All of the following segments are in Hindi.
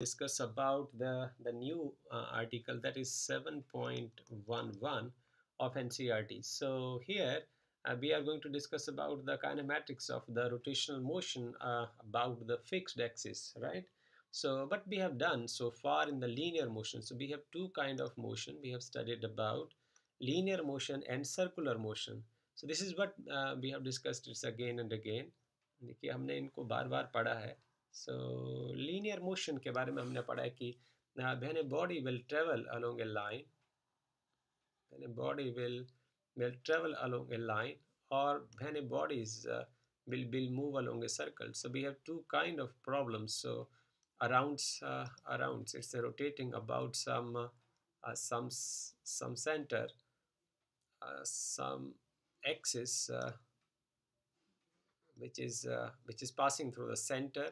discuss about the, the new uh, article that is 7.11 of NCERT. So here uh, we are going to discuss about the kinematics of the rotational motion uh, about the fixed axis, right? So, but we have done so far in the linear motion. So we have two kind of motion. We have studied about linear motion and circular motion. So this is what uh, we have discussed this again and again. देखिए हमने इनको बार बार पढ़ा है सो लीनियर मोशन के बारे में हमने पढ़ा है कि when a body will travel along a line when a body will will travel along a line or when a body is uh, will will move along a circle so we have two kind of problems so around uh, around it's rotating about some uh, uh, some some center uh, some axis uh, which is uh, which is passing through the center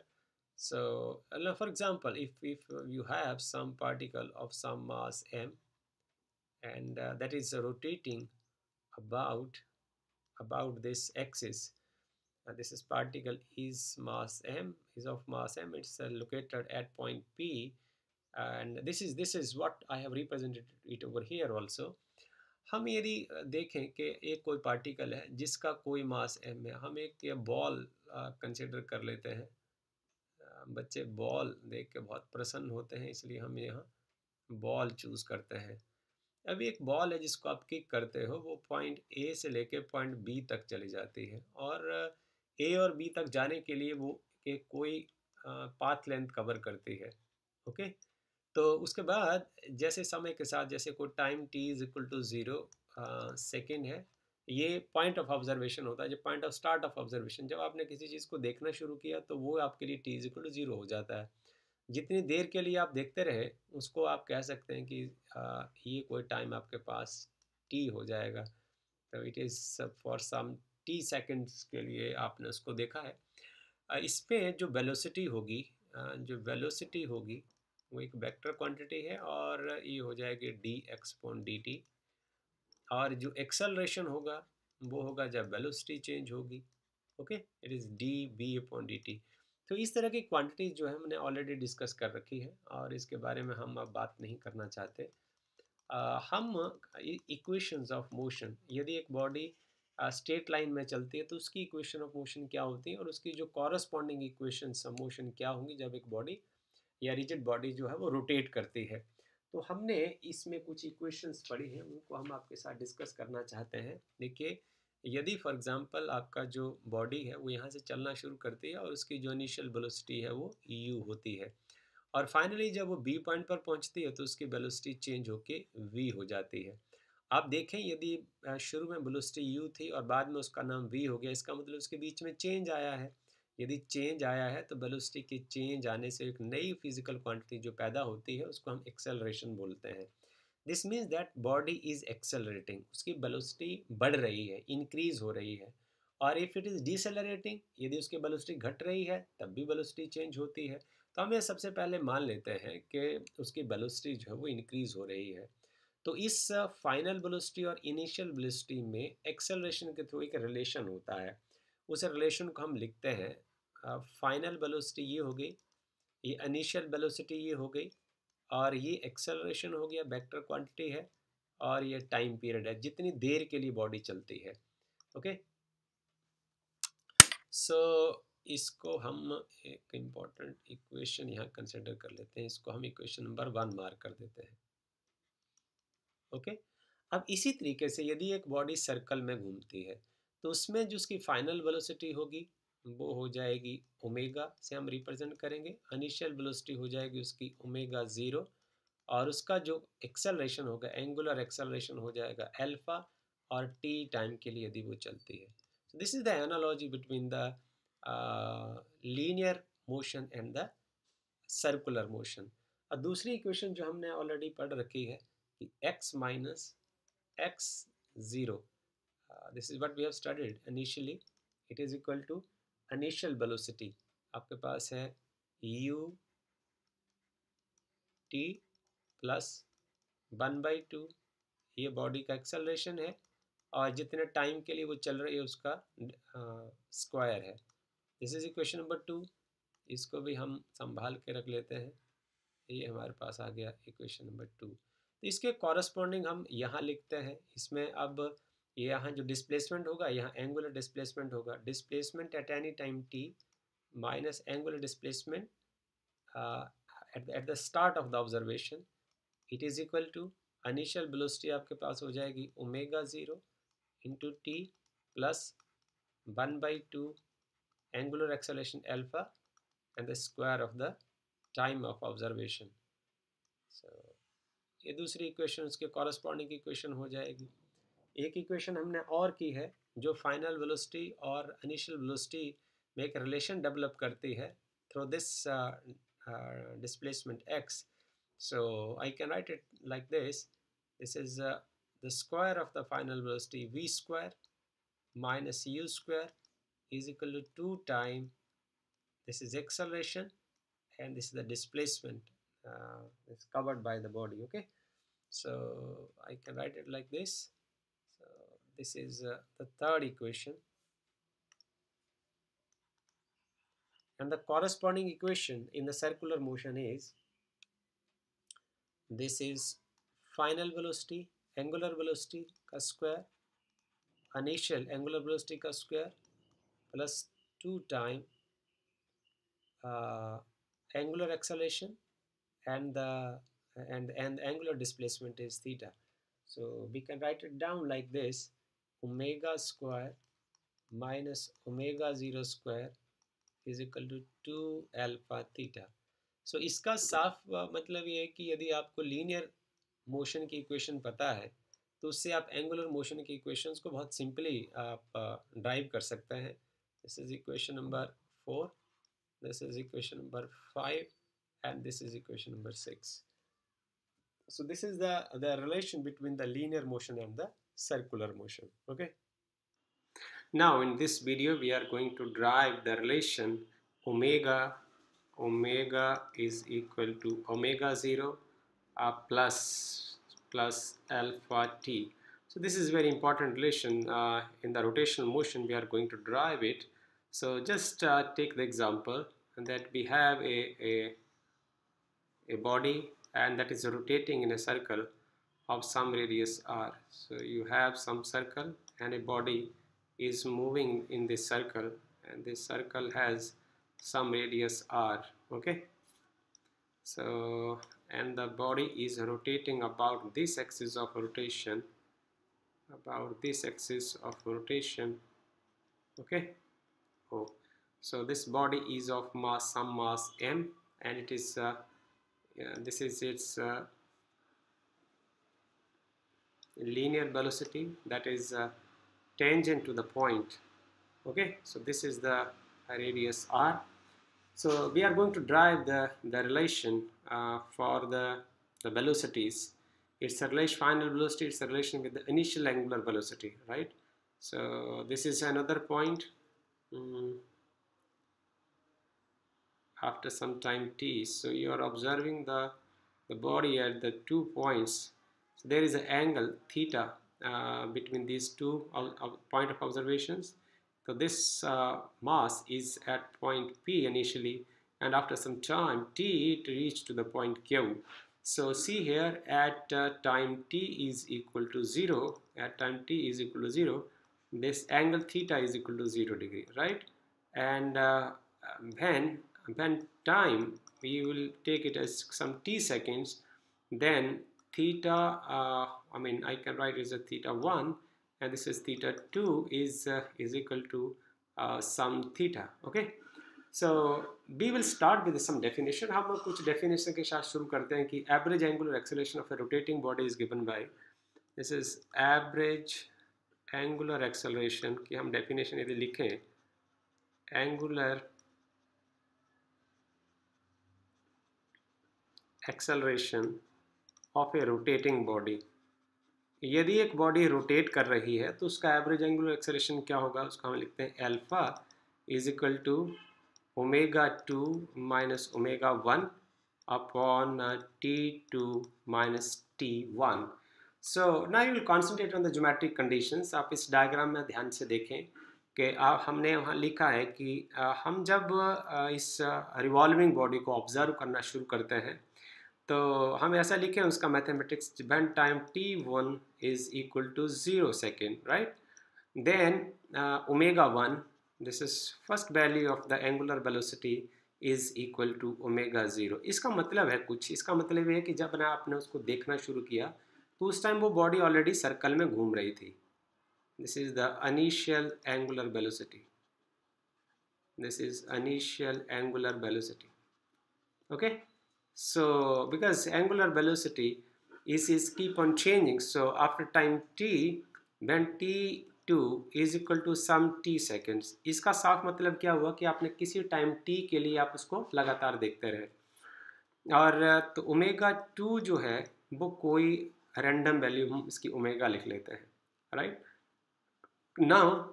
so for example if, if you have some particle of some mass m and uh, that is rotating about about this axis uh, this is particle is mass m is of mass m it's uh, located at point p and this is this is what I have represented it over here also हम यदि देखें कि एक कोई पार्टिकल है जिसका कोई मास एम है हम एक ये बॉल कंसिडर कर लेते हैं बच्चे बॉल देख के बहुत प्रसन्न होते हैं, इसलिए हम यहाँ बॉल चूज़ करते हैं। अभी एक बॉल है जिसको आप किक करते हो, वो पॉइंट ए से लेके पॉइंट बी तक चली जाती है और ए और बी तक जाने के लिए वो एक कोई पाथ लेंथ कवर करती है, ओके? तो उसके बाद जैसे समय के साथ, जैसे कोई time T is equal to zero second है ये पॉइंट ऑफ़ ऑब्जर्वेशन होता है जो point of start of observation जब आपने किसी चीज़ को देखना शुरू किया तो वो आपके लिए T is equal to zero हो जाता है। जितनी देर के लिए आप देखते रहे उसको आप कह सकते हैं कि आ, ये कोई टाइम आपके पास टी हो जाएगा। तो it is for some T seconds के लिए आपने उसको देखा है। इसमें जो वेलोसिटी होगी जो वेलोसिटी होगी वो एक वेक्टर क्वांटिटी है और ये हो जाएगी D X upon D T और जो एक्सेलरेशन होगा वो होगा जब वेलोसिटी चेंज होगी okay it is D B upon D T तो इस तरह की क्वांटिटीज जो है हमने ऑलरेडी डिस्कस कर रखी है और इसके बारे में हम अब बात नहीं करना चाहते। आ, हम इक्वेशंस ऑफ़ मोशन यदि एक बॉडी स्ट्रेट लाइन में चलती है तो उसकी इक्वेशन ऑफ़ मोशन क्या होती है और उसकी जो कॉरस्पॉन्डिंग इक्वेशन ऑफ़ मोशन क्या होंगी जब एक बॉडी या रिजिड बॉडी जो है वो रोटेट करती है। तो हमने इसमें कुछ इक्वेशंस पढ़ी हैं, उनको हम आपके साथ डिस्कस करना चाहते हैं। देखिए, यदि फॉर एग्जांपल आपका जो बॉडी है, वो यहाँ से चलना शुरू करती है और उसकी जो इनिशियल वेलोसिटी है, वो यू होती है। और फाइनली जब वो बी पॉइंट पर पहुँचती है तो उसकी वेलोसिटी चेंज होके वी हो जाती है। आप देखें, यदि शुरू में वेलोसिटी यू थी और बाद में उसका नाम वी हो गया, इसका मतलब उसके बीच में चेंज आया है। यदि चेंज आया है तो वेलोसिटी के चेंज आने से एक नई फ़िज़िकल क्वांटिटी जो पैदा होती है, उसको हम एक्सेलरेशन बोलते हैं। This means that body is accelerating उसकी वेलोसिटी बढ़ रही है इंक्रीज हो रही है। और इफ़ इट इज़ डिसलरेटिंग यदि उसकी वेलोसिटी घट रही है, तब भी वेलोसिटी चेंज होती है। तो हम ये सबसे पहले मान लेते हैं कि उसकी वेलोसिटी जो है, वो इंक्रीज हो रही है। तो इस फाइनल वेलोसिटी और इनिशियल वेलोसिटी में एक्सेलरेशन के थ्रू एक रिलेशन होता है। उस रिलेशन को हम लिखते हैं फाइनल वेलोसिटी ये हो गई ये इनिशियल वेलोसिटी ये हो गई और ये एक्सेलरेशन हो गया वेक्टर क्वांटिटी है और ये टाइम पीरियड है जितनी देर के लिए बॉडी चलती है ओके सो so, इसको हम एक इंपॉर्टेंट इक्वेशन यहाँ कंसिडर कर लेते हैं इसको हम इक्वेशन नंबर वन मार्क कर देते हैं ओके okay? अब इसी तरीके से यदि एक बॉडी सर्कल में घूमती है तो उसमें जो उसकी फाइनल वेलोसिटी होगी वो हो जाएगी ओमेगा से हम रिप्रेजेंट करेंगे। इनिशियल वेलोसिटी हो जाएगी उसकी ओमेगा ज़ीरो और उसका जो एक्सेलरेशन होगा एंगुलर एक्सेलरेशन हो जाएगा अल्फ़ा और टी टाइम के लिए यदि वो चलती है। So this is the the uh, linear motion and the circular motion. और दूसरी इक्वेशन जो हमने ऑलरेडी पढ़ रखी है कि x minus X zero this is what we have studied initially it is equal to initial velocity आपके पास है U T plus one by two ये बॉडी का एक्सेलरेशन है और जितने टाइम के लिए वो चल रही है उसका स्क्वायर है। This is equation number two इसको भी हम संभाल के रख लेते हैं। ये हमारे पास आ गया इक्वेशन नंबर टू तो इसके कॉरस्पॉन्डिंग हम यहाँ लिखते हैं। इसमें अब यहाँ जो डिस्प्लेसमेंट होगा, यहाँ एंगुलर डिस्प्लेसमेंट होगा। Displacement at any time T minus angular displacement at the start of the observation it is equal to initial velocity आपके पास हो जाएगी omega zero into T plus one by two angular acceleration alpha and the square of the time of observation so ये दूसरी इक्वेशन उसके कॉरस्पॉन्डिंग इक्वेशन हो जाएगी। एक इक्वेशन हमने और की है जो फाइनल वेलोसिटी और इनिशियल वेलोसिटी में एक रिलेशन डेवलप करती है through this displacement X so I can write it like this this is uh, the square of the final velocity v square minus u square is equal to 2 time this is acceleration and this is the displacement uh, it's covered by the body okay so I can write it like this this is uh, the third equation. And the corresponding equation in the circular motion is this is final velocity, angular velocity ka square, initial angular velocity ka square plus 2 time uh, angular acceleration and the and and angular displacement is theta so we can write it down like this omega square minus omega zero square is equal to two alpha theta so इसका साफ़ मतलब ये है कि यदि आपको लीनियर मोशन की इक्वेशन पता है तो उससे आप एंगुलर मोशन की इक्वेशंस को बहुत सिंपली आप ड्राइव कर सकते हैं। This is equation number four this is equation number five and this is equation number 6 so, this is the the relation between the linear motion and the circular motion okay? Now in this video we are going to drive the relation omega omega is equal to omega 0 uh, plus plus alpha t. So this is very important relation uh, in the rotational motion we are going to drive it. So just uh, take the example that we have a, a a body and that is rotating in a circle of some radius r. So you have some circle and a body is moving in this circle and this circle has some radius r okay so and the body is rotating about this axis of rotation about this axis of rotation okay oh so this body is of mass some mass m and it is uh, yeah, this is its uh, linear velocity that is uh, tangent to the point okay? So this is the radius r. So we are going to drive the the relation uh, for the the velocities. It's a relation final velocity it's a relation with the initial angular velocity right? So this is another point. Mm. after some time t so you are observing the the body at the two points there is an angle theta uh, between these two point of observations. So this uh, mass is at point P initially and after some time T it reached to the point Q. So see here at uh, time T is equal to 0, at time T is equal to 0, this angle theta is equal to 0 degree, right? And uh, when, when time, we will take it as some T seconds, then theta, uh, I mean, I can write as a theta 1 and this is theta 2 is, uh, is equal to uh, some theta, okay? So we will start with some definition. हम कुछ definition के साथ शुरू करते हैं कि average angular acceleration of a rotating body is given by this is average angular acceleration कि हम definition यदि लिखें angular acceleration of a rotating body यदि एक बॉडी रोटेट कर रही है तो उसका एवरेज एंगुलर एक्सेलेशन क्या होगा? उसका हम लिखते हैं alpha is equal to omega two minus omega one upon T two minus T one so ना you will concentrate on the geometric conditions आप इस डायग्राम में ध्यान से देखें कि हमने वहाँ लिखा है कि हम जब इस रिवॉल्विंग बॉडी को ऑब्ज़र्व करना शुरू करते हैं तो हम ऐसा लिखें उसका mathematics one time T one is equal to zero second right then omega one this is first value of the angular velocity is equal to omega zero इसका मतलब है कुछ। इसका मतलब है कि जब ना आपने उसको देखना शुरू किया तो उस टाइम वो बॉडी ऑलरेडी सर्कल में घूम रही थी। This is the initial angular velocity this is initial angular velocity okay so because angular velocity is, is keep on changing so after time t when t2 is equal to some t seconds इसका साफ़ मतलब क्या हुआ कि आपने किसी टाइम t के लिए आप उसको लगातार देखते रहे और तो ओमेगा टू जो है वो कोई रैंडम वैल्यू हम इसकी ओमेगा लिख लेते हैं right now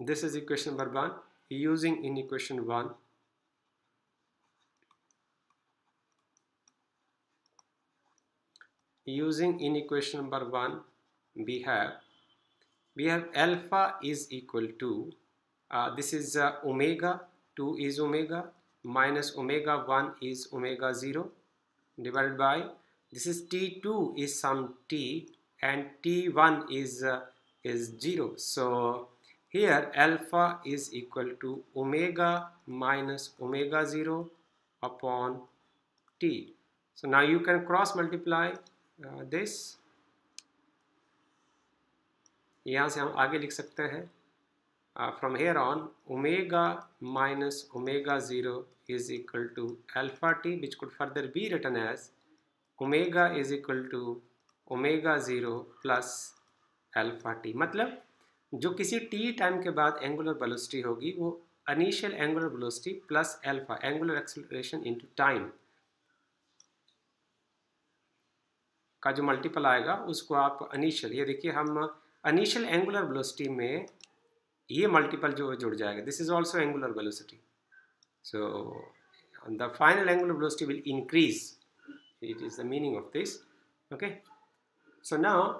this is equation number one using in equation one using in equation number 1 we have we have alpha is equal to uh, this is uh, omega 2 is omega minus omega 1 is omega 0 divided by this is t2 is some t and t1 is uh, is 0 so here alpha is equal to omega minus omega 0 upon t. So now you can cross multiply uh, this. यहाँ से हम आगे लिख सकते हैं from here on omega minus omega zero is equal to alpha T which could further be return as omega is equal to omega zero plus alpha T मतलब जो किसी टी टाइम के बाद एंगुलर वेलोसिटी होगी वो initial angular velocity plus alpha angular acceleration into time का जो मल्टीपल आएगा, उसको आप अनिशियल ये देखिए हम अनिशियल एंगुलर वेलोसिटी में ये मल्टीपल जो जुड़ जाएगा this is also angular velocity so the final angular velocity will increase it is the meaning of this okay so now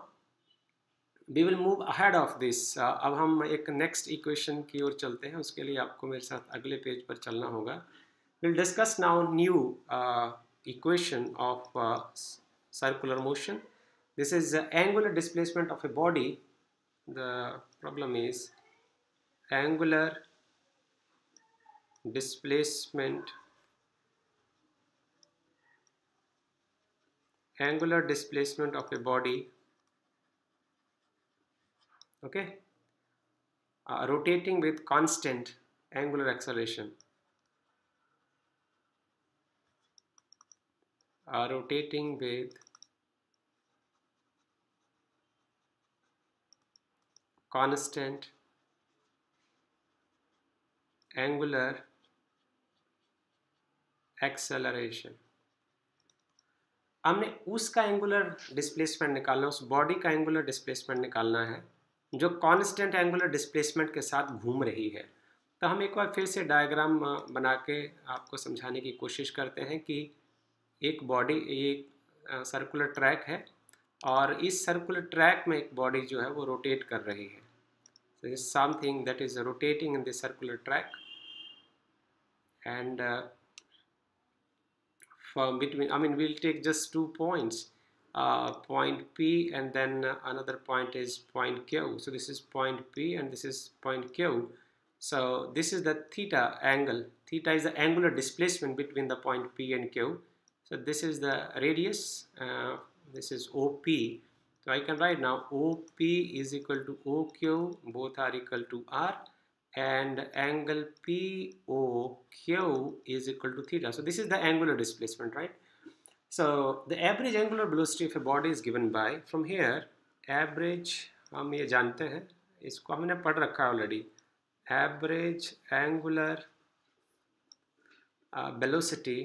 we will move ahead of this अब हम एक नेक्स्ट इक्वेशन की ओर चलते हैं, उसके लिए आपको मेरे साथ अगले पेज पर चलना होगा। Will discuss now new equation of circular motion. This is the angular displacement of a body. The problem is angular displacement angular displacement of a body okay uh, rotating with constant angular acceleration uh, rotating with constant, angular, acceleration. हमने उसका एंगुलर डिस्प्लेसमेंट निकालना उस बॉडी का एंगुलर डिस्प्लेसमेंट निकालना है, जो कांस्टेंट एंगुलर डिस्प्लेसमेंट के साथ घूम रही है। तो हम एक बार फिर से डायग्राम बना के आपको समझाने की कोशिश करते हैं कि एक बॉडी एक सर्कुलर ट्रैक है और इस सर्कुलर ट्रैक में एक बॉडी जो है वो रोटेट कर रही है। This is something that is rotating in the circular track and uh, from between I mean we'll take just two points uh, point P and then another point is point Q. So this is point P and this is point Q. So this is the theta angle. Theta is the angular displacement between the point P and Q. So this is the radius uh, this is OP so I can write now OP is equal to OQ, both are equal to R and angle POQ is equal to theta. So this is the angular displacement, right? So the average angular velocity of a body is given by, from here, average हम ये जानते हैं इसको हमने पढ़ रखा है already average angular velocity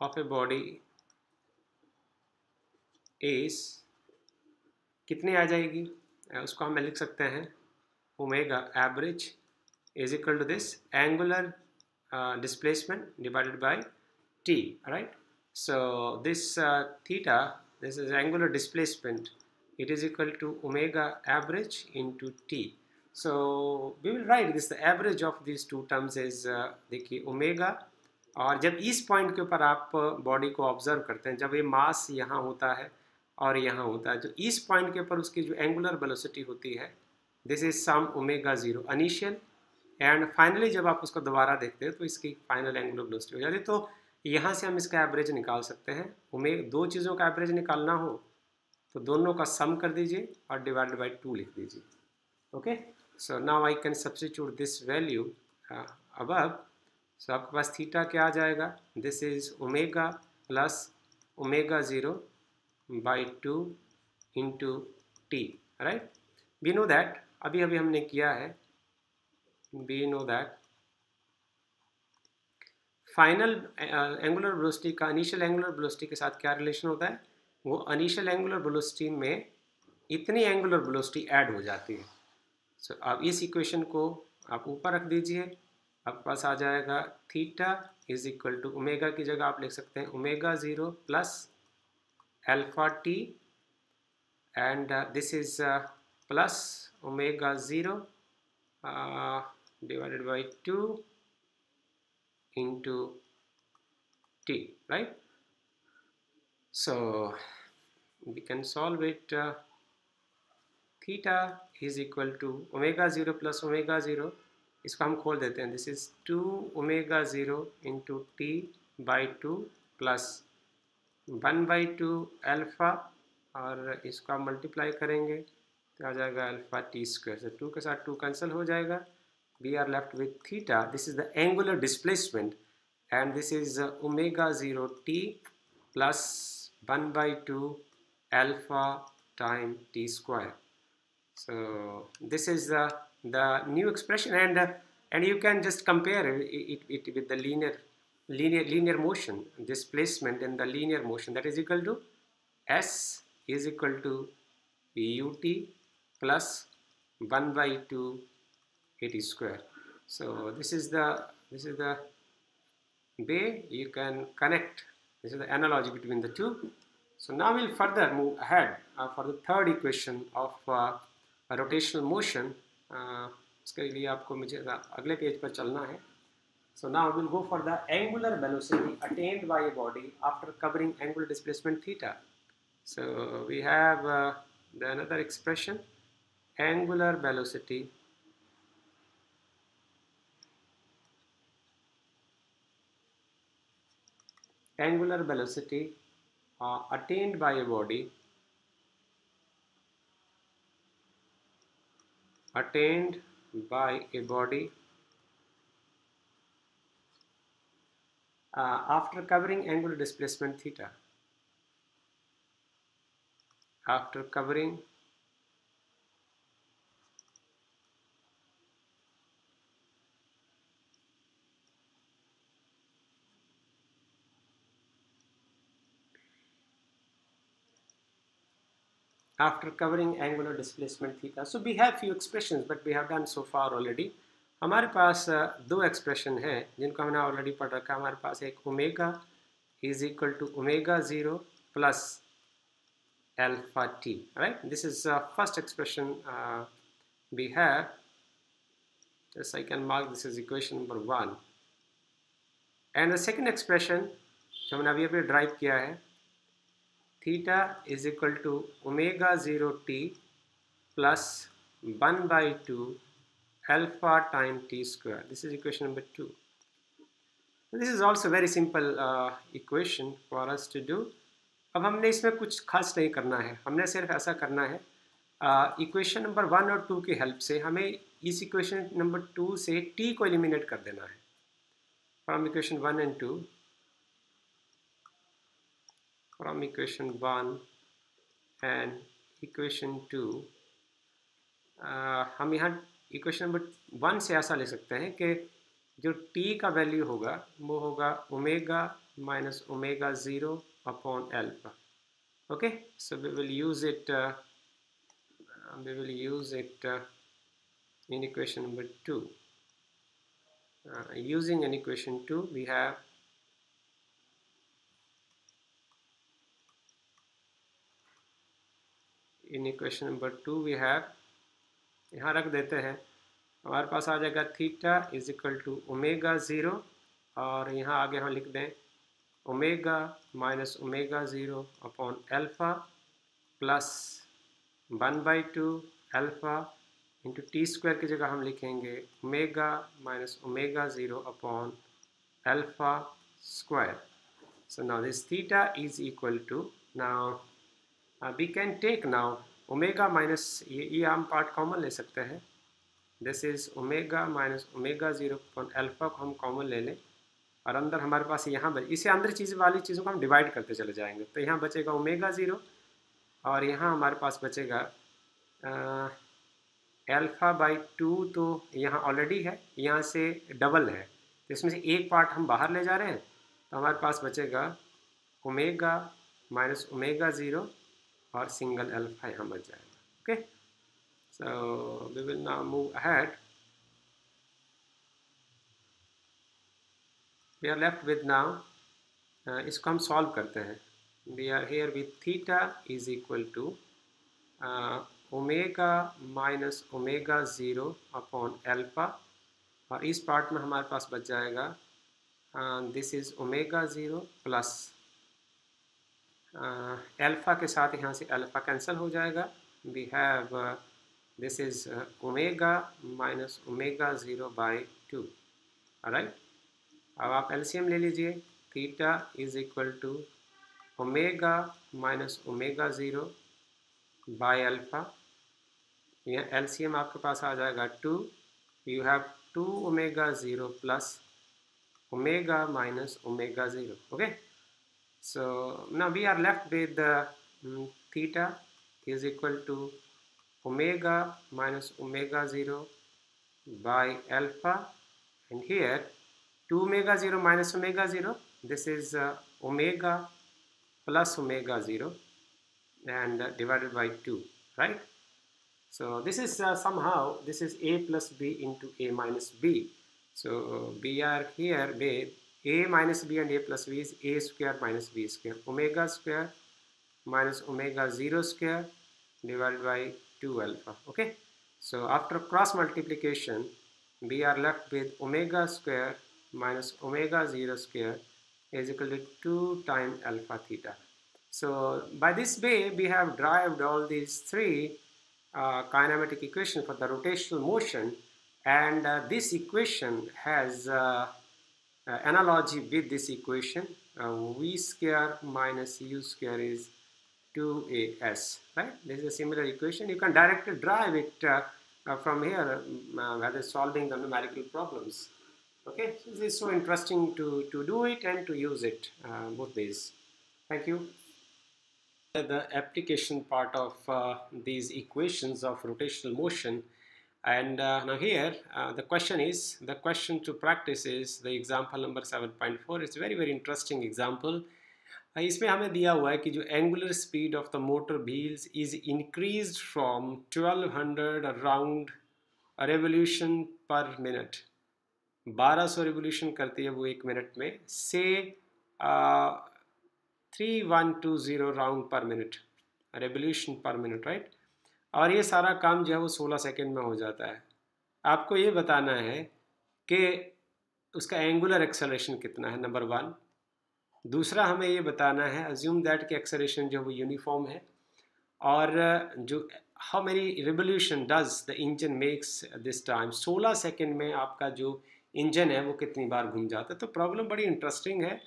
of a body is, कितनी आ जाएगी? उसको हमें लिख सकते हैं omega average is equal to this angular displacement divided by T right so this theta this is angular displacement it is equal to omega average into T so we will write this the average of this two terms is देखिए ओमेगा और जब इस पॉइंट के ऊपर आप बॉडी को ऑब्ज़र्व करते हैं, जब ये मास यहाँ होता है और यहाँ होता है जो इस पॉइंट के ऊपर उसकी जो एंगुलर वेलोसिटी होती है this is some omega zero initial and finally जब आप उसको दोबारा देखते हैं तो इसकी फाइनल एंगुलर वेलोसिटी हो जाती है। तो यहाँ से हम इसका एवरेज निकाल सकते हैं। उमे दो चीज़ों का एवरेज निकालना हो तो दोनों का सम कर दीजिए और डिवाइड बाई टू लिख दीजिए। Okay so now I can substitute this value अब सो आपके पास थीटा क्या आ जाएगा? This is omega plus omega zero by two into T right we know that अभी अभी हमने किया है। We know that final angular velocity का इनिशियल एंगुलर वेलोसिटी के साथ क्या रिलेशन होता है? वो इनिशियल एंगुलर वेलोसिटी में इतनी एंगुलर वेलोसिटी ऐड हो जाती है। सो so, अब इस इक्वेशन को आप ऊपर रख दीजिए। आपके पास आ जाएगा theta is equal to omega की जगह आप लिख सकते हैं omega zero plus alpha T and this is plus omega zero divided by two into T right so we can solve it theta is equal to omega zero plus omega zero इसको हम खोल देते हैं। This is two omega zero into T by two plus one by two alpha और इसको आप मल्टीप्लाई करेंगे तो आ जाएगा alpha T square so two के साथ टू कैंसिल हो जाएगा। We are left with theta this is the angular displacement and this is omega zero T plus one by two alpha time T square so this is the the new expression and uh, and you can just compare it, it, it with the linear linear linear motion displacement in the linear motion. That is equal to s is equal to ut plus 1 by 2 80 square. So this is the this is the way you can connect. This is the analogy between the two. So now we'll further move ahead uh, for the third equation of uh, rotational motion उसके लिए आपको मुझे अगले पेज पर चलना है। So now will go for the angular velocity attained by a body after covering angular displacement theta so we have the another expression angular velocity angular velocity attained by a body attained by a body uh, after covering angular displacement theta. After covering after covering angular displacement theta. So we have few expressions but we have done so far already. हमारे पास दो एक्सप्रेशन है जिनको हमने ऑलरेडी पढ़ रखा हमारे पास एक omega is equal to omega zero plus right this is uh, first expression uh, we have yes I can mark this as equation number one and the second expression जो हमने अभी अभी ड्राइव किया है theta is equal to omega 0 t plus 1 by 2 alpha time t square. This is equation number 2. This is also very simple uh, equation for us to do. अब हमने इसमें कुछ खास नहीं करना है हमने सिर्फ़ ऐसा करना है इक्वेशन नंबर वन और टू की हेल्प से हमें इस इक्वेशन नंबर टू से टी को एलिमिनेट कर देना है from equation one and two from equation 1 and 2 uh, हम यहाँ इक्वेशन नंबर वन से ऐसा ले सकते हैं कि जो t का वैल्यू होगा वो होगा omega minus omega zero upon alpha we will use it uh, we will use it uh, in equation number 2 uh, using an equation 2 we have in equation number two we have यहाँ रख देते हैं। हमारे पास आ जाएगा theta is equal to omega zero और यहाँ आगे हम लिख दें omega minus omega zero upon alpha plus one by two alpha into T square की जगह हम लिखेंगे omega minus omega zero upon alpha square so now this theta is equal to, now uh, can take now now minus ये ये हम पार्ट कॉमन ले सकते हैं। This is omega minus omega zero point alpha को हम कॉमन ले लें। और अंदर हमारे पास यहाँ बच इसे अंदर चीज़ वाली चीज़ों को हम डिवाइड करते चले जाएँगे। तो यहाँ बचेगा ओमेगा ज़ीरो और यहाँ हमारे पास बचेगा एल्फ़ा बाई टू तो यहाँ ऑलरेडी है यहाँ से डबल है। तो इसमें से एक पार्ट हम बाहर ले जा रहे हैं। तो हमारे पास बचेगा ओमेगा माइनस ओमेगा ज़ीरो और सिंगल अल्फ़ा यहाँ बच जाएगा okay so we will now move ahead we are left with now इसको हम सॉल्व करते हैं. We are here with theta is equal to omega minus omega zero upon alpha और इस पार्ट में हमारे पास बच जाएगा this is omega zero plus alpha के साथ यहाँ से अल्फ़ा कैंसिल हो जाएगा। We have this is omega minus omega zero by two right अब आप एलसीएम ले लीजिए। Theta is equal to omega minus omega zero by alpha यह एलसीएम आपके पास आ जाएगा to you have two omega zero plus omega minus omega 0 okay? So now we are left with uh, theta is equal to omega minus omega 0 by alpha. And here 2 omega 0 minus omega 0 this is uh, omega plus omega 0 and uh, divided by 2 right? So this is uh, somehow this is a plus b into a minus b. So we are here with a minus b and a plus b is a square minus b square. Omega square minus omega 0 square divided by 2 alpha. Okay? So after cross multiplication we are left with omega square minus omega 0 square is equal to 2 times alpha theta. So by this way we have derived all these three uh, kinematic equation for the rotational motion. And uh, this equation has uh, uh analogy with this equation uh, v square minus u square is 2as, right? This is a similar equation. You can directly drive it uh, uh, from here uh, rather solving the numerical problems. Okay, so this is so interesting to, to do it and to use it uh, both ways. Thank you. The application part of uh, these equations of rotational motion and uh, now here the question is, the question to practice is the example number 7.4. It's a very very interesting example. इसमें हमें दिया हुआ है कि जो angular speed of the motor wheels is increase from 1200 around revolution per minute 1200 revolution करती है वो एक मिनट में से three one two zero round per minute revolution per minute right और ये सारा काम जो है वो 16 सेकेंड में हो जाता है। आपको ये बताना है कि उसका एंगुलर एक्सलेशन कितना है नंबर वन दूसरा हमें ये बताना है अज्यूम दैट कि एक्सलेशन जो है वो यूनिफॉर्म है। और जो how many revolution does the engine makes this time 16 second में आपका जो इंजन है वो कितनी बार घूम जाता है। तो प्रॉब्लम बड़ी इंटरेस्टिंग है।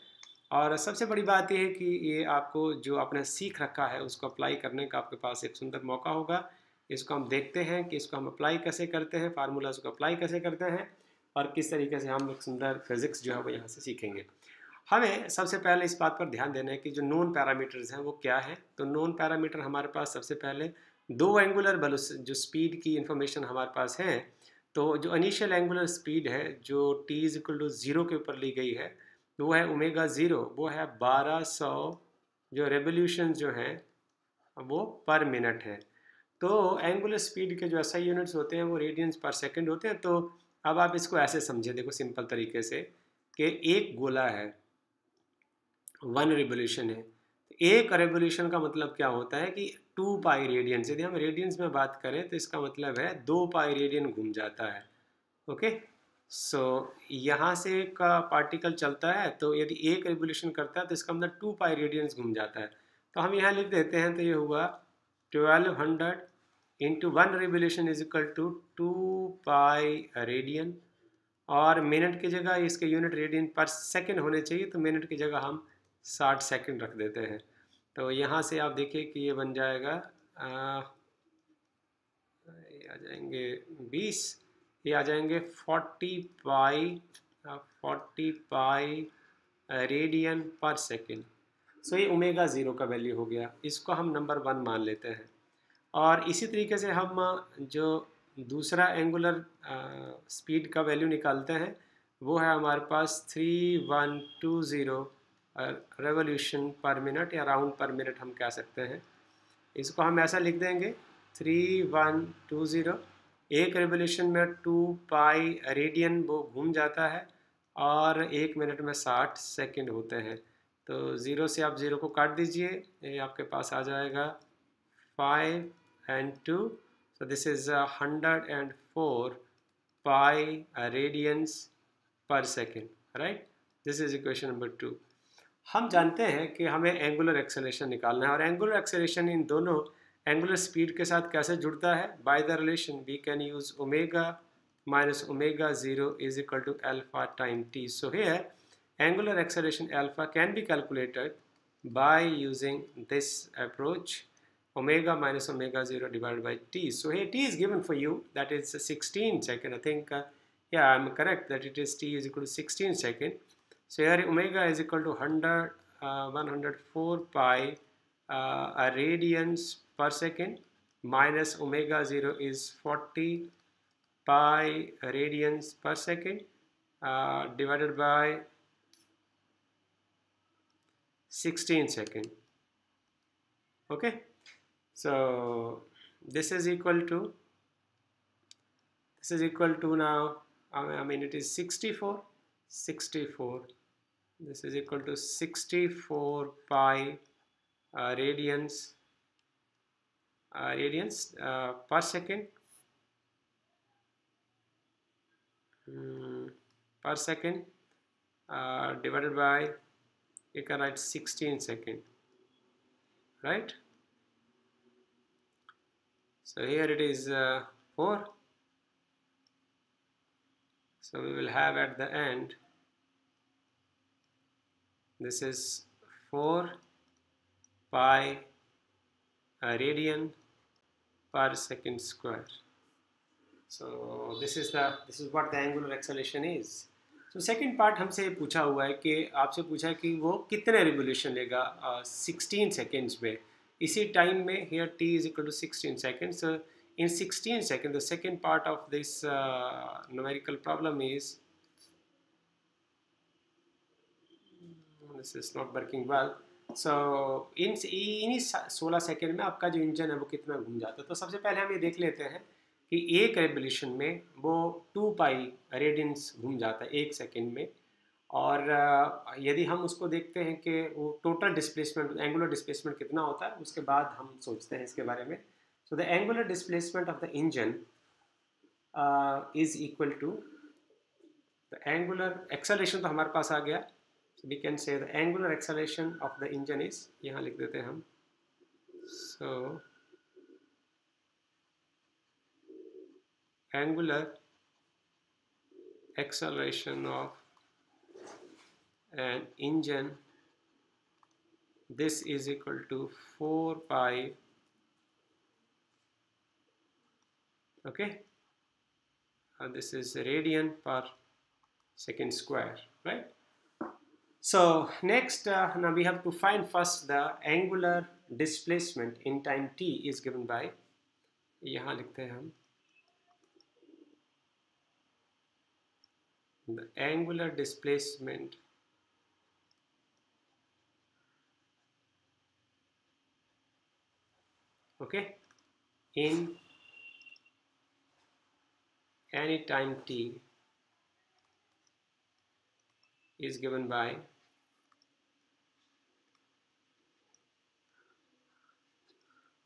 और सबसे बड़ी बात यह है कि ये आपको जो आपने सीख रखा है, उसको अप्लाई करने का आपके पास एक सुंदर मौका होगा। इसको हम देखते हैं कि इसको हम अप्लाई कैसे करते हैं फार्मूलाज को अप्लाई कैसे करते हैं और किस तरीके से हम एक सुंदर फिज़िक्स जो है वो यहाँ से सीखेंगे। हमें सबसे पहले इस बात पर ध्यान देना है कि जो नॉन पैरामीटर्स हैं वो क्या है। तो नॉन पैरामीटर हमारे पास सबसे पहले दो एंगुलर बल जो स्पीड की इंफॉर्मेशन हमारे पास है तो जो इनिशियल एंगुलर स्पीड है, जो T is equal to zero के ऊपर ली गई है वो है ओमेगा ज़ीरो वो है बारह सौ, जो रेवोल्यूशन जो हैं, वो पर मिनट है। तो एंगुलर स्पीड के जो ऐसा यूनिट्स होते हैं, वो रेडियंस पर सेकंड होते हैं तो अब आप इसको ऐसे समझे, देखो सिंपल तरीके से, कि एक गोला है वन रेवोल्यूशन है। एक रेवोल्यूशन का मतलब क्या होता है कि टू पाई रेडियंस यदि हम रेडियंस में बात करें तो इसका मतलब है दो पाई रेडियन घूम जाता है ओके सो so, यहाँ से का पार्टिकल चलता है तो यदि एक रेवोल्यूशन करता है तो इसका मतलब टू पाई रेडियंस घूम जाता है। तो हम यहाँ लिख देते हैं तो ये हुआ twelve hundred into one revolution is equal to two pi radian और मिनट की जगह इसके यूनिट रेडियन पर सेकेंड होने चाहिए तो मिनट की जगह हम साठ सेकेंड रख देते हैं। तो यहाँ से आप देखिए कि ये बन जाएगा आ, आ जाएँगे बीस। ये आ जाएँगे forty pi forty pi radian per second so ये ओमेगा ज़ीरो का वैल्यू हो गया। इसको हम नंबर वन मान लेते हैं। और इसी तरीके से हम जो दूसरा एंगुलर स्पीड का वैल्यू निकालते हैं, वो है हमारे पास three one two zero revolution per minute या राउंड पर मिनट हम कह सकते हैं। इसको हम ऐसा लिख देंगे थ्री वन टू ज़ीरो एक रेवोल्यूशन में टू पाई रेडियन वो घूम जाता है और एक मिनट में साठ सेकंड होते हैं। तो ज़ीरो से आप ज़ीरो को काट दीजिए, ये आपके पास आ जाएगा five and two. This is a hundred and four pi radians per second, right? This is equation number two. हम जानते हैं कि हमें एंगुलर एक्सेलेशन निकालना है और एंगुलर एक्सेलेशन इन दोनों एंगुलर स्पीड के साथ कैसे जुड़ता है? By the relation we can use omega minus omega zero is equal to alpha time T so here angular acceleration alpha can be calculated by using this approach omega minus omega zero divide by T so hey T is given for you that is sixteen second I think या I am correct that it is T is equal to sixteen second so here omega is equal two hundred one hundred four pi uh, radians per second minus omega 0 is 40 pi radians per second uh, divided by 16 second. Okay? So this is equal to this is equal to now I mean it is 64 64 this is equal to 64 pi radians uh, radians uh, per second. Um, per second uh, divided by you can write 16 second right? So here it is uh, 4 so we will have at the end this is 4 pi radian per second square so this is the this is what the angular acceleration is so second part हमसे पूछा हुआ है कि आपसे पूछा है कि वो कितने रिवोल्यूशन लेगा सिक्सटीन uh, सेकेंड्स में इसी टाइम में t is equal to 16 seconds so in 16 seconds the second part of this uh, numerical problem is this is not working well so इन इन्हीं सोलह सेकेंड में आपका जो इंजन है वो कितना घूम जाता है। तो सबसे पहले हम ये देख लेते हैं कि एक रेवोल्यूशन में वो टू पाई रेडियंस घूम जाता है एक सेकेंड में। और यदि हम उसको देखते हैं कि वो टोटल डिस्प्लेसमेंट एंगुलर डिस्प्लेसमेंट कितना होता है, उसके बाद हम सोचते हैं इसके बारे में। So the angular displacement of the engine is equal to the angular acceleration तो हमारे पास आ गया। so we can say the angular acceleration of the engine is यहाँ लिख देते हैं हम so angular acceleration of an engine this is equal to 4 pi okay and this is radian per second square right so next uh, now we have to find first the angular displacement in time t is given by यहाँ लिखते हैं हम the angular displacement okay in any time t is given by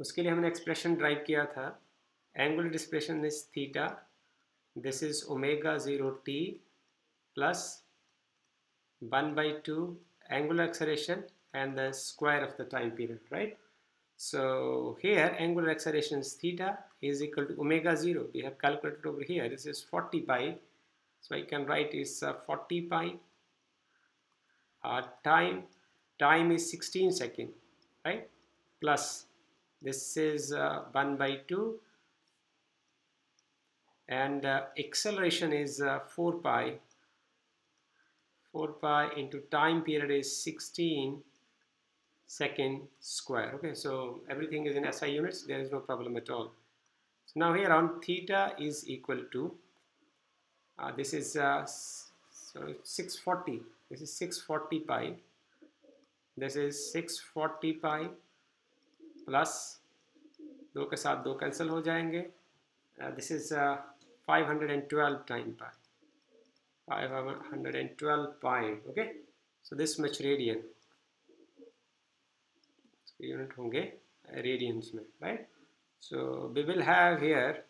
उसके लिए हमने एक्सप्रेशन ड्राइव किया था angular displacement is theta this is omega 0 t plus 1 by 2 angular acceleration and the square of the time period right so here angular acceleration is theta is equal to omega 0 we have calculated over here this is 40 pi so I can write is uh, 40 pi uh, time time is 16 second right plus this is uh, 1 by 2 and uh, acceleration is uh, 4 pi. 4 pi into time period is 16 second square. Okay so everything is in SI units. There is no problem at all. So now here on theta is equal to uh, this is uh, so 640 this is 640 pi. This is 640 pi plus दो के साथ दो कैंसिल हो जाएँगे। This is 512 time pi 512 pi okay so this much radian unit होंगे रेडियंस में right so we will have here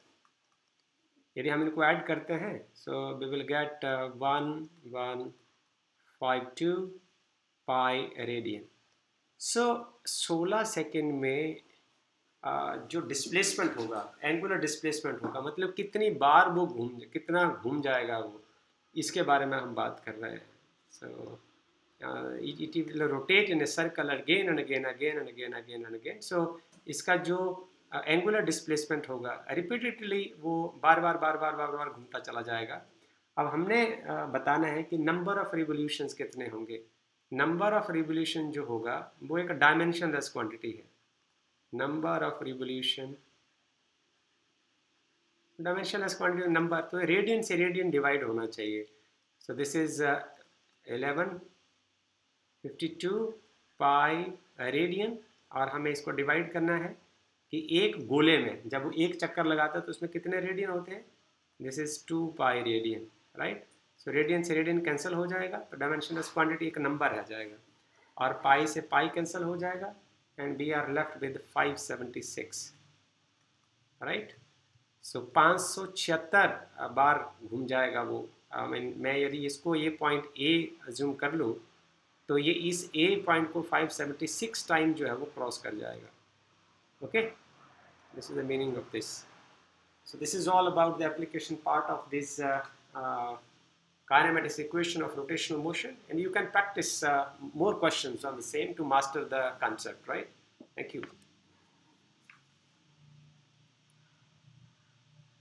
यदि हम इनको ऐड करते हैं so we will get one one five two pi radian सो सोलह सेकेंड में जो डिस्प्लेसमेंट होगा एंगुलर डिस्प्लेसमेंट होगा मतलब कितनी बार वो घूम कितना घूम जाएगा वो इसके बारे में हम बात कर रहे हैं। So so, uh, it, it will rotate in a circle again and again again and again again and इसका जो एंगुलर डिस्प्लेसमेंट होगा रिपीटेडली वो बार बार बार बार बार बार घूमता चला जाएगा। अब हमने बताना है कि नंबर ऑफ़ रिवोल्यूशंस कितने होंगे। नंबर ऑफ़ रिवोल्यूशन जो होगा, वो एक डायमेंशन लेस क्वांटिटी है। Number of revolution dimensionless quantity number तो रेडियन से रेडियन डिवाइड होना चाहिए। So this is eleven 52 pi radian और हमें इसको डिवाइड करना है कि एक गोले में, जब वो एक चक्कर लगाता है तो उसमें कितने रेडियन होते हैं? This is two pi radian right so radian से रेडियन कैंसिल हो जाएगा तो डायमेंशन क्वांटिटी एक नंबर रह जाएगा। और पाई से पाई कैंसिल हो जाएगा and we are left with 576 right so पाँच सौ छिहत्तर बार घूम जाएगा वो। आई मीन मैं यदि इसको ये पॉइंट ए जूम कर लूँ तो ये इस ए पॉइंट को 576 टाइम जो है वो क्रॉस कर जाएगा। Okay this is the meaning of this is all about the application part of this uh, uh, kinematics equation of rotational motion and you can practice uh, more questions on the same to master the concept right? Thank you